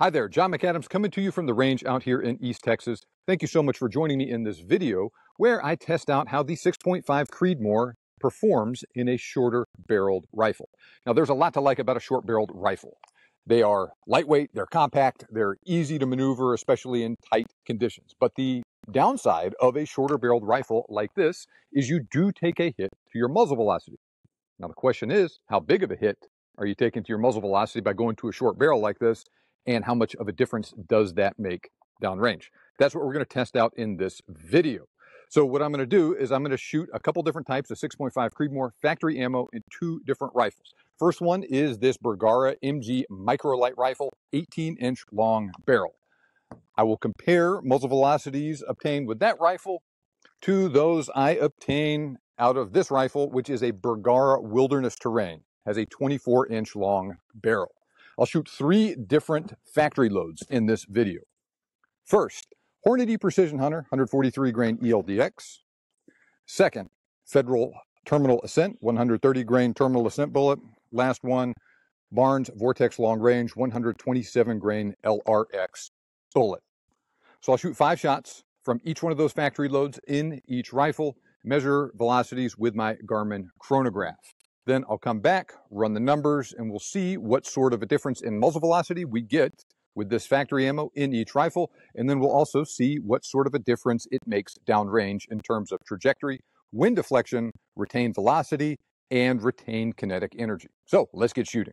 Hi there, John McAdams coming to you from the range out here in East Texas. Thank you so much for joining me in this video where I test out how the 6.5 Creedmoor performs in a shorter barreled rifle. Now there's a lot to like about a short barreled rifle. They are lightweight, they're compact, they're easy to maneuver, especially in tight conditions. But the downside of a shorter barreled rifle like this is you do take a hit to your muzzle velocity. Now the question is, how big of a hit are you taking to your muzzle velocity by going to a short barrel like this? And how much of a difference does that make downrange? That's what we're going to test out in this video. So what I'm going to do is I'm going to shoot a couple different types of 6.5 Creedmoor factory ammo in two different rifles. First one is this Bergara MG MicroLite Rifle, 18 inch long barrel. I will compare muzzle velocities obtained with that rifle to those I obtain out of this rifle, which is a Bergara Wilderness Terrain, has a 24 inch long barrel. I'll shoot three different factory loads in this video. First, Hornady Precision Hunter 143 grain ELDX. Second, Federal Terminal Ascent 130 grain Terminal Ascent bullet. Last one, Barnes VOR-TX Long Range 127 grain LRX bullet. So I'll shoot five shots from each one of those factory loads in each rifle, measure velocities with my Garmin chronograph. Then I'll come back, run the numbers, and we'll see what sort of a difference in muzzle velocity we get with this factory ammo in each rifle. And then we'll also see what sort of a difference it makes downrange in terms of trajectory, wind deflection, retained velocity, and retained kinetic energy. So let's get shooting.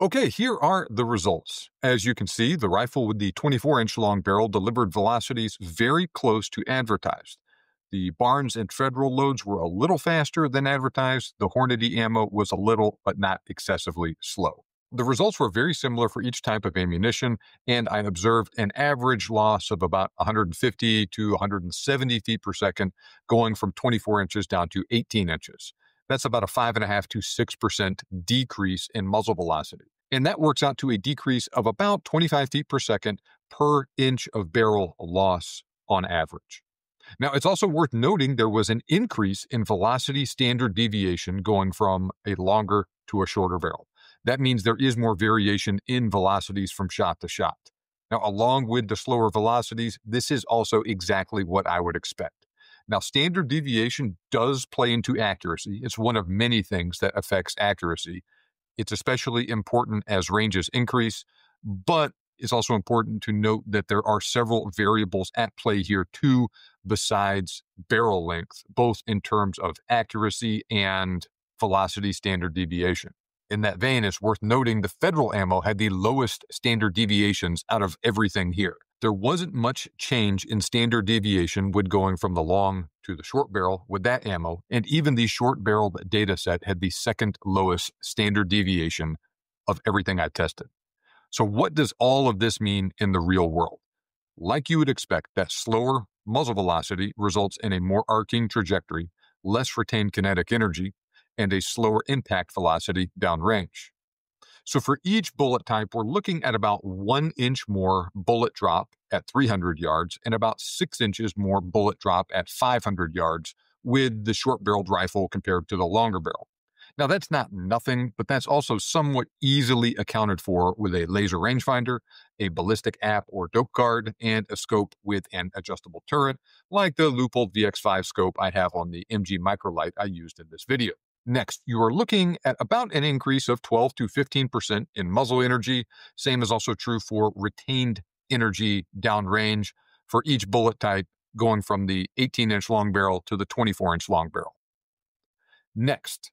Okay, here are the results. As you can see, the rifle with the 24 inch long barrel delivered velocities very close to advertised. The Barnes and Federal loads were a little faster than advertised. The Hornady ammo was a little, but not excessively slow. The results were very similar for each type of ammunition, and I observed an average loss of about 150 to 170 feet per second, going from 24 inches down to 18 inches. That's about a 5.5 to 6% decrease in muzzle velocity. And that works out to a decrease of about 25 feet per second per inch of barrel loss on average. Now, it's also worth noting there was an increase in velocity standard deviation going from a longer to a shorter barrel. That means there is more variation in velocities from shot to shot. Now, along with the slower velocities, this is also exactly what I would expect. Now, standard deviation does play into accuracy. It's one of many things that affects accuracy. It's especially important as ranges increase, but it's also important to note that there are several variables at play here too, besides barrel length, both in terms of accuracy and velocity standard deviation. In that vein, it's worth noting the federal ammo had the lowest standard deviations out of everything here. There wasn't much change in standard deviation when going from the long to the short barrel with that ammo, and even the short barreled data set had the second lowest standard deviation of everything I tested. So, what does all of this mean in the real world? Like you would expect, that slower muzzle velocity results in a more arcing trajectory, less retained kinetic energy, and a slower impact velocity downrange. So for each bullet type, we're looking at about one inch more bullet drop at 300 yards and about six inches more bullet drop at 500 yards with the short barreled rifle compared to the longer barrel. Now, that's not nothing, but that's also somewhat easily accounted for with a laser rangefinder, a ballistic app or dope card, and a scope with an adjustable turret, like the Leupold VX5 scope I have on the MG MicroLite I used in this video. Next, you are looking at about an increase of 12 to 15% in muzzle energy. Same is also true for retained energy downrange for each bullet type, going from the 18 inch long barrel to the 24 inch long barrel. Next,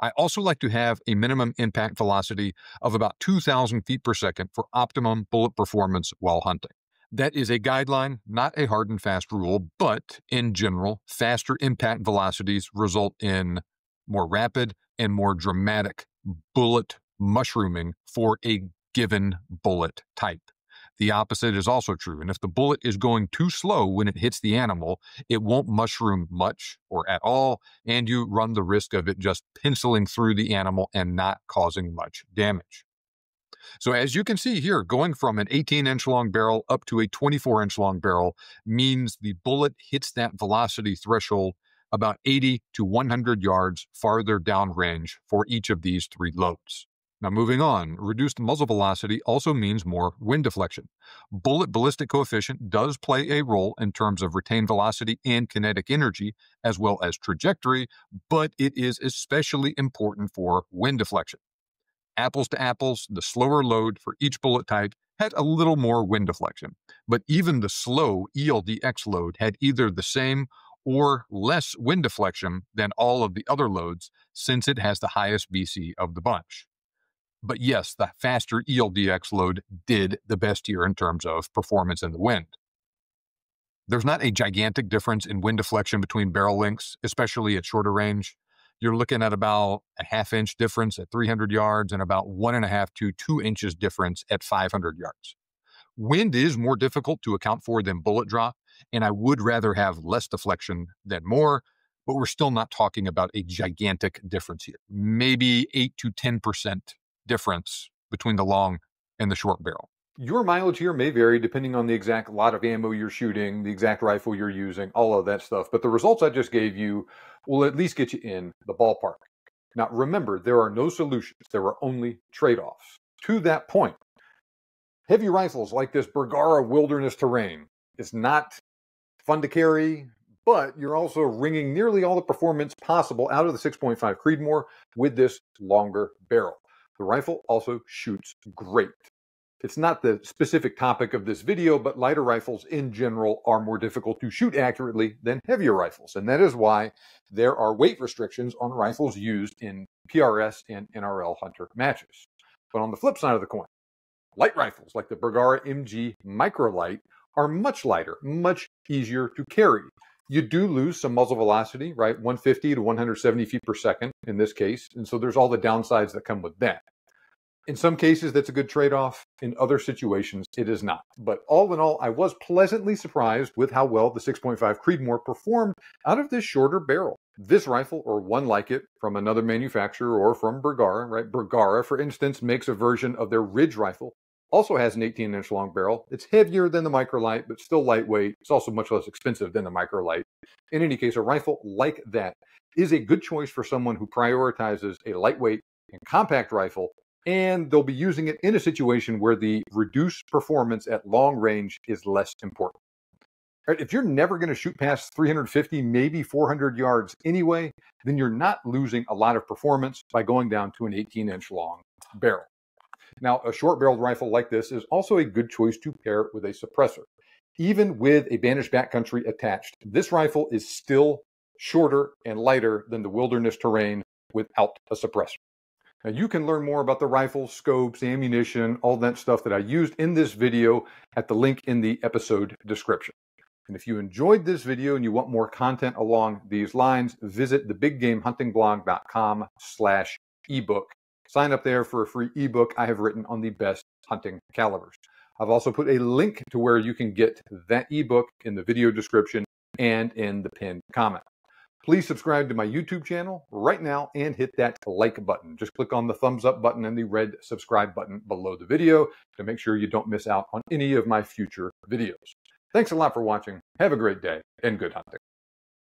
I also like to have a minimum impact velocity of about 2,000 feet per second for optimum bullet performance while hunting. That is a guideline, not a hard and fast rule, but in general, faster impact velocities result in more rapid and more dramatic bullet mushrooming for a given bullet type. The opposite is also true. And if the bullet is going too slow when it hits the animal, it won't mushroom much or at all, and you run the risk of it just penciling through the animal and not causing much damage. So, as you can see here, going from an 18 inch long barrel up to a 24 inch long barrel means the bullet hits that velocity threshold about 80 to 100 yards farther downrange for each of these three loads. Now, moving on, reduced muzzle velocity also means more wind deflection. Bullet ballistic coefficient does play a role in terms of retained velocity and kinetic energy, as well as trajectory, but it is especially important for wind deflection. Apples to apples, the slower load for each bullet type had a little more wind deflection, but even the slow ELDX load had either the same or less wind deflection than all of the other loads since it has the highest BC of the bunch. But yes, the faster ELDX load did the best here in terms of performance in the wind. There's not a gigantic difference in wind deflection between barrel lengths, especially at shorter range. You're looking at about a half inch difference at 300 yards and about one and a half to two inches difference at 500 yards. Wind is more difficult to account for than bullet drop, and I would rather have less deflection than more, but we're still not talking about a gigantic difference here. Maybe 8 to 10% difference between the long and the short barrel. Your mileage here may vary depending on the exact lot of ammo you're shooting, the exact rifle you're using, all of that stuff. But the results I just gave you will at least get you in the ballpark. Now, remember, there are no solutions, there are only trade offs. To that point, heavy rifles like this Bergara Wilderness Terrain is not fun to carry, but you're also wringing nearly all the performance possible out of the 6.5 Creedmoor with this longer barrel. The rifle also shoots great. It's not the specific topic of this video, but lighter rifles in general are more difficult to shoot accurately than heavier rifles. And that is why there are weight restrictions on rifles used in PRS and NRL hunter matches. But on the flip side of the coin, light rifles like the Bergara MG MicroLite are much lighter, much easier to carry. You do lose some muzzle velocity, right? 150 to 170 feet per second in this case. And so there's all the downsides that come with that. In some cases, that's a good trade off. In other situations, it is not. But all in all, I was pleasantly surprised with how well the 6.5 Creedmoor performed out of this shorter barrel. This rifle, or one like it from another manufacturer or from Bergara, right? Bergara, for instance, makes a version of their Ridge rifle. Also has an 18 inch long barrel. It's heavier than the Microlite, but still lightweight. It's also much less expensive than the Microlite. In any case, a rifle like that is a good choice for someone who prioritizes a lightweight and compact rifle and they'll be using it in a situation where the reduced performance at long range is less important. If you're never going to shoot past 350, maybe 400 yards anyway, then you're not losing a lot of performance by going down to an 18 inch long barrel. Now, a short barreled rifle like this is also a good choice to pair with a suppressor. Even with a Banish backcountry attached, this rifle is still shorter and lighter than the wilderness terrain without a suppressor. Now you can learn more about the rifle, scopes, ammunition, all that stuff that I used in this video at the link in the episode description. And if you enjoyed this video and you want more content along these lines, visit thebiggamehuntingblog.com slash ebook. Sign up there for a free ebook I have written on the best hunting calibers. I've also put a link to where you can get that ebook in the video description and in the pinned comment. Please subscribe to my YouTube channel right now and hit that like button. Just click on the thumbs up button and the red subscribe button below the video to make sure you don't miss out on any of my future videos. Thanks a lot for watching. Have a great day and good hunting.